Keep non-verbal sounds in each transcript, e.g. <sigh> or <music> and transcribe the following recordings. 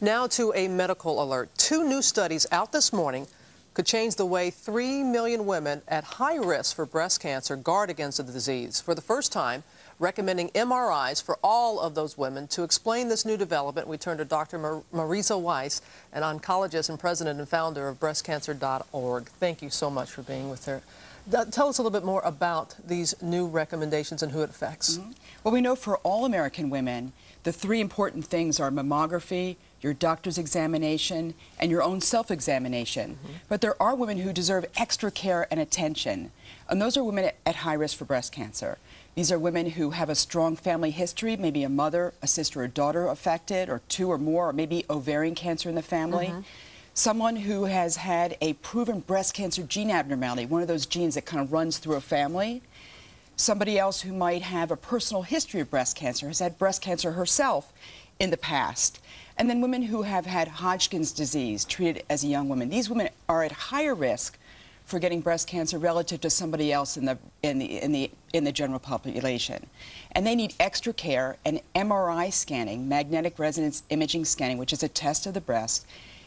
Now to a medical alert. Two new studies out this morning could change the way 3 million women at high risk for breast cancer guard against the disease. For the first time, recommending MRIs for all of those women. To explain this new development, we turn to Dr. Mar Marisa Weiss, an oncologist and president and founder of breastcancer.org. Thank you so much for being with her. Tell us a little bit more about these new recommendations and who it affects. Mm -hmm. Well, we know for all American women, the three important things are mammography, your doctor's examination, and your own self-examination. Mm -hmm. But there are women who deserve extra care and attention, and those are women at high risk for breast cancer. These are women who have a strong family history, maybe a mother, a sister, or daughter affected, or two or more, or maybe ovarian cancer in the family. Mm -hmm. Someone who has had a proven breast cancer gene abnormality, one of those genes that kind of runs through a family. Somebody else who might have a personal history of breast cancer, has had breast cancer herself in the past. And then women who have had Hodgkin's disease treated as a young woman. These women are at higher risk for getting breast cancer relative to somebody else in the in the in the in the general population. And they need extra care and MRI scanning, magnetic resonance imaging scanning, which is a test of the breast,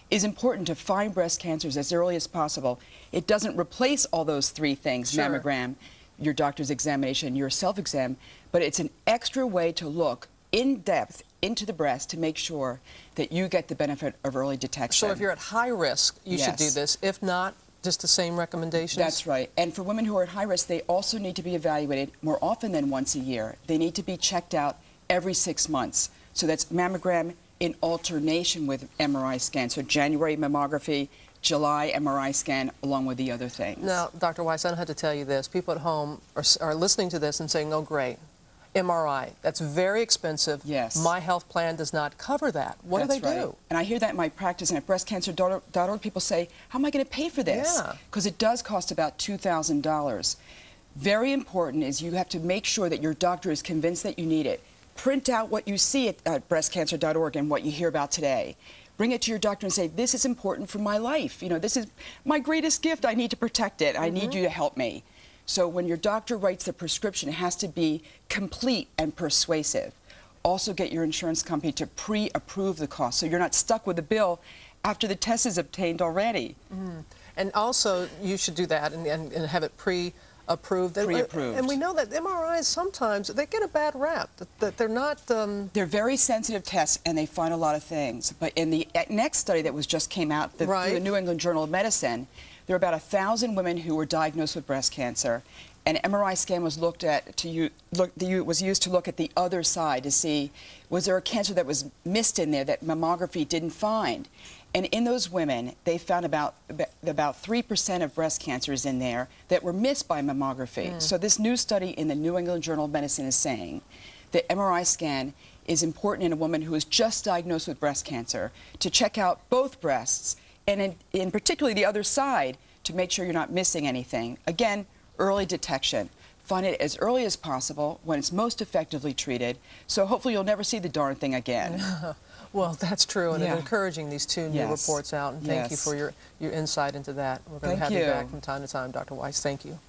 is important to find breast cancers as early as possible. It doesn't replace all those three things, sure. mammogram, your doctor's examination, your self-exam, but it's an extra way to look in depth into the breast to make sure that you get the benefit of early detection. So if you're at high risk, you yes. should do this. If not, just the same recommendations? That's right. And for women who are at high risk, they also need to be evaluated more often than once a year. They need to be checked out every six months. So that's mammogram in alternation with MRI scan. So January mammography, July MRI scan, along with the other things. Now, Dr. Weiss, I don't have to tell you this. People at home are, are listening to this and saying, oh, great, MRI. That's very expensive. Yes. My health plan does not cover that. What That's do they right. do? And I hear that in my practice and at breastcancer.org, people say, how am I going to pay for this? Yeah. Because it does cost about $2,000. Very important is you have to make sure that your doctor is convinced that you need it. Print out what you see at, at breastcancer.org and what you hear about today bring it to your doctor and say, this is important for my life. You know, this is my greatest gift. I need to protect it. I mm -hmm. need mm-hmm. you to help me. So when your doctor writes the prescription, it has to be complete and persuasive. Also get your insurance company to pre-approve the cost so you're not stuck with a bill after the test is obtained already. Mm. And also, you should do that and, and, and have it pre approved. Pre-approved. And we know that MRIs sometimes they get a bad rap. That, that they're not. Um... They're very sensitive tests, and they find a lot of things. But in the next study that was just came out, the, right. the New England Journal of Medicine, there were about a thousand women who were diagnosed with breast cancer. An MRI scan was looked at to you, look, the, was used to look at the other side to see was there a cancer that was missed in there that mammography didn't find. And in those women, they found about about 3% of breast cancers in there that were missed by mammography. Mm. So this new study in the New England Journal of Medicine is saying that MRI scan is important in a woman who is just diagnosed with breast cancer to check out both breasts and in, in particularly the other side to make sure you're not missing anything. Again, early detection. Find it as early as possible when it's most effectively treated, so hopefully you'll never see the darn thing again. <laughs> well, that's true, and yeah. encouraging these two new yes. reports out, and thank yes. you for your, your insight into that. We're going to have you. you back from time to time, Dr. Weiss. Thank you.